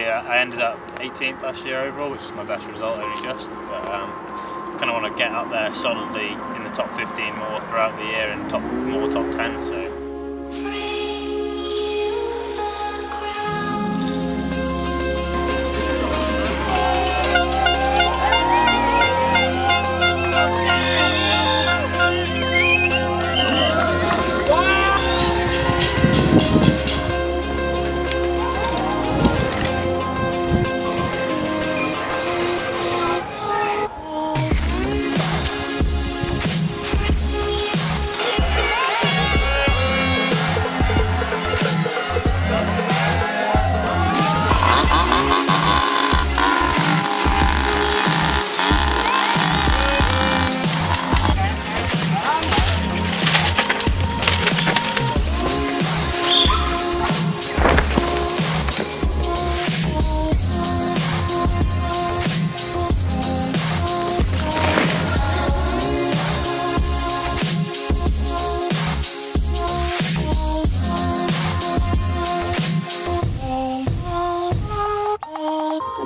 uh, I ended up 18th last year overall, which is my best result, only just. But um, kind of want to get up there solidly in the top 15 more throughout the year and top more top 10. So.